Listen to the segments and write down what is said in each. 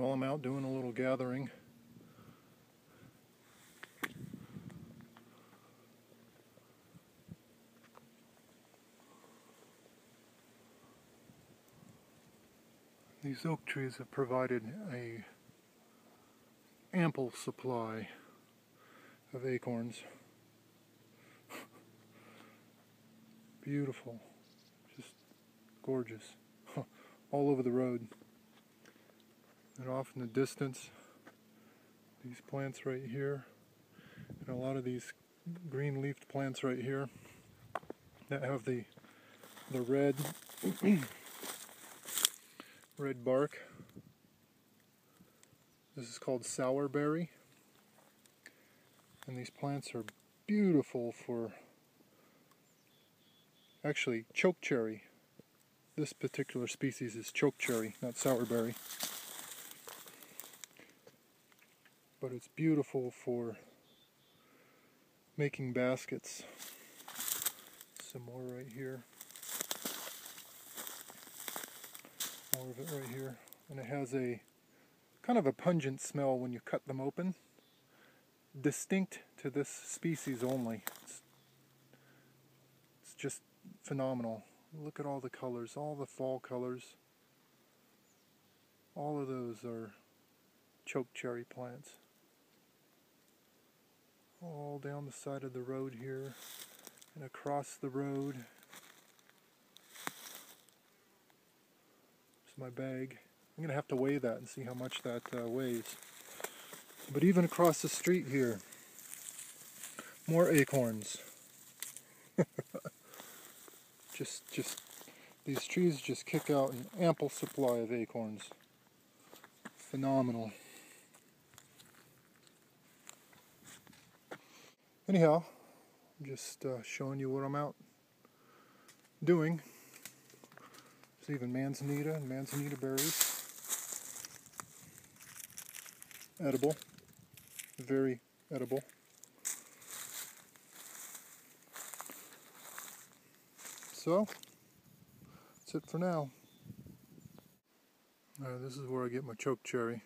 Well, I'm out doing a little gathering. These oak trees have provided a ample supply of acorns. Beautiful, just gorgeous, all over the road. And off in the distance, these plants right here, and a lot of these green leafed plants right here that have the the red red bark. This is called sourberry. And these plants are beautiful for actually choke cherry. This particular species is choke cherry, not sourberry. But it's beautiful for making baskets. Some more right here. More of it right here. And it has a kind of a pungent smell when you cut them open. Distinct to this species only. It's, it's just phenomenal. Look at all the colors, all the fall colors. All of those are choke cherry plants. All down the side of the road here and across the road. It's my bag. I'm going to have to weigh that and see how much that uh, weighs. But even across the street here, more acorns. just, just, these trees just kick out an ample supply of acorns. Phenomenal. Anyhow, I'm just uh, showing you what I'm out doing. There's even manzanita and manzanita berries. Edible. Very edible. So, that's it for now. Uh, this is where I get my choke cherry.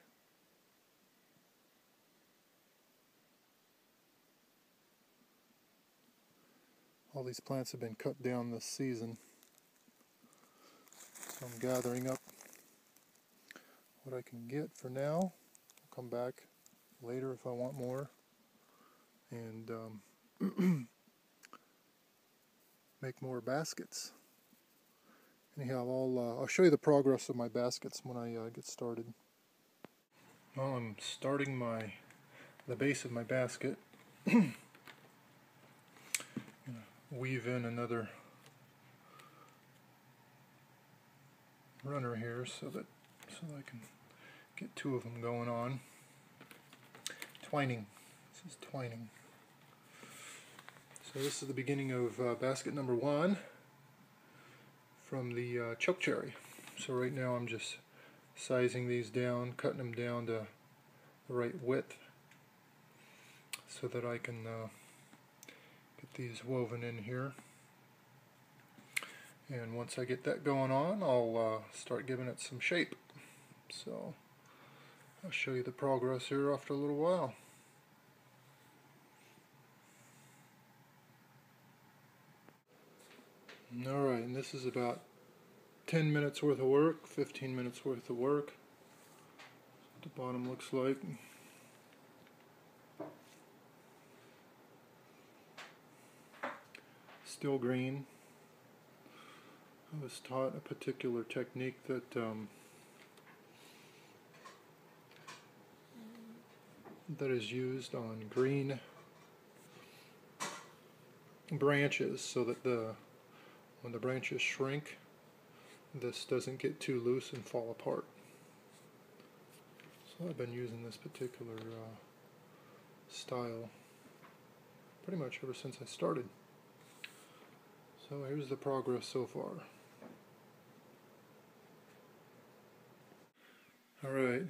All these plants have been cut down this season. So I'm gathering up what I can get for now. I'll come back later if I want more. And um, make more baskets. Anyhow, I'll, uh, I'll show you the progress of my baskets when I uh, get started. Well, I'm starting my the base of my basket. weave in another runner here so that so I can get two of them going on. Twining. This is twining. So this is the beginning of uh, basket number one from the uh, choke cherry. So right now I'm just sizing these down, cutting them down to the right width so that I can uh, get these woven in here. And once I get that going on, I'll uh, start giving it some shape. So I'll show you the progress here after a little while. Alright, and this is about 10 minutes worth of work, 15 minutes worth of work. the bottom looks like. Still green. I was taught a particular technique that um, that is used on green branches so that the when the branches shrink this doesn't get too loose and fall apart. So I've been using this particular uh, style pretty much ever since I started. So here's the progress so far. Alright,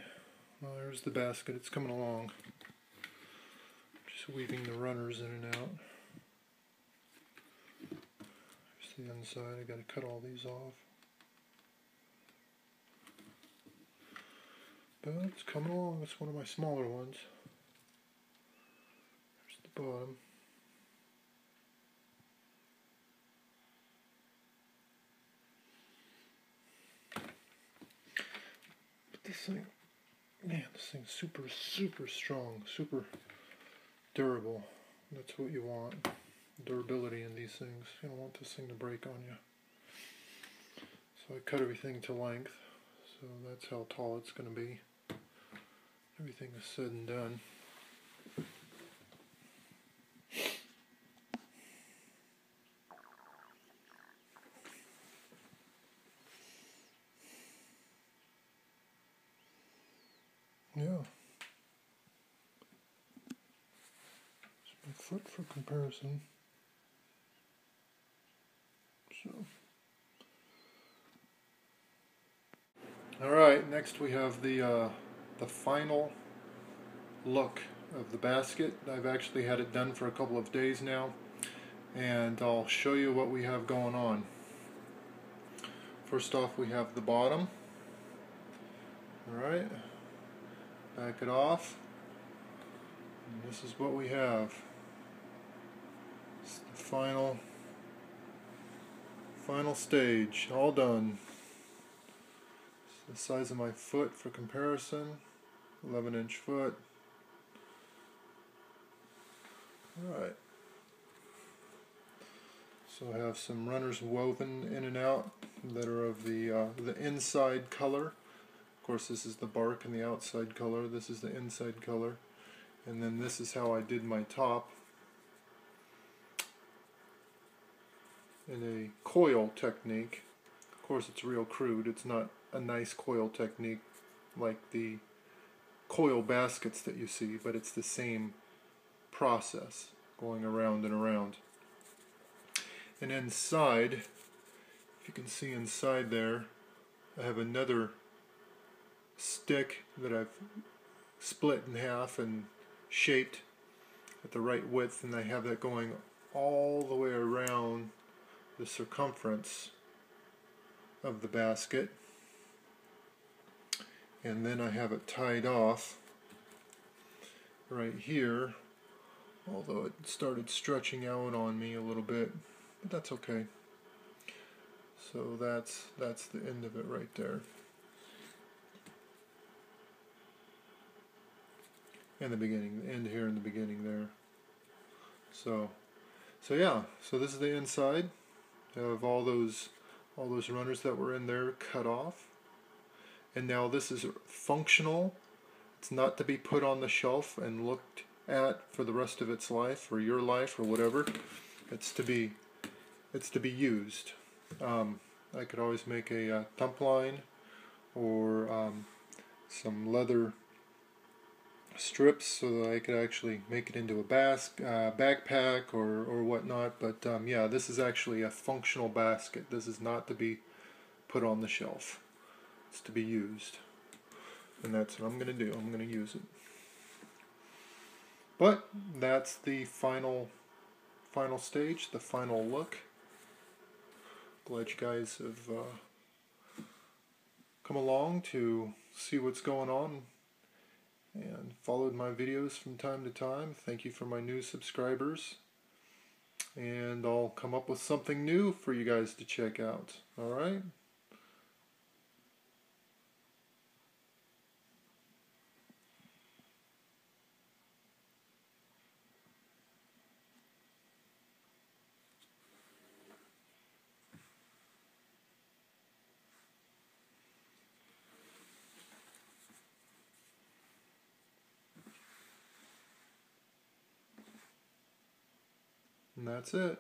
well there's the basket, it's coming along. Just weaving the runners in and out. Here's the inside, I gotta cut all these off. But it's coming along. It's one of my smaller ones. There's the bottom. This thing, man, this thing's super, super strong, super durable. That's what you want. Durability in these things. You don't want this thing to break on you. So I cut everything to length. So that's how tall it's going to be. Everything is said and done. Yeah. It's my foot for comparison. So. All right, next we have the uh, the final look of the basket. I've actually had it done for a couple of days now, and I'll show you what we have going on. First off, we have the bottom. All right, back it off. And this is what we have. Final, final stage, all done. The size of my foot for comparison 11 inch foot. Alright. So I have some runners woven in and out that are of the uh, the inside color. Of course this is the bark and the outside color. This is the inside color. And then this is how I did my top in a coil technique of course it's real crude it's not a nice coil technique like the coil baskets that you see, but it's the same process going around and around. And inside, if you can see inside there, I have another stick that I've split in half and shaped at the right width and I have that going all the way around the circumference of the basket. And then I have it tied off right here although it started stretching out on me a little bit but that's okay. So that's that's the end of it right there. And the beginning the end here in the beginning there. So so yeah so this is the inside of all those all those runners that were in there cut off and now this is functional. It's not to be put on the shelf and looked at for the rest of its life or your life or whatever. It's to be it's to be used. Um, I could always make a, uh, tumpline or um, some leather strips so that I could actually make it into a bas uh, backpack or, or whatnot. But um, yeah, this is actually a functional basket. This is not to be put on the shelf It's to be used. And that's what I'm going to do. I'm going to use it. But that's the final final stage, the final look. Glad you guys have uh, come along to see what's going on and followed my videos from time to time. Thank you for my new subscribers. And I'll come up with something new for you guys to check out. Alright? And that's it.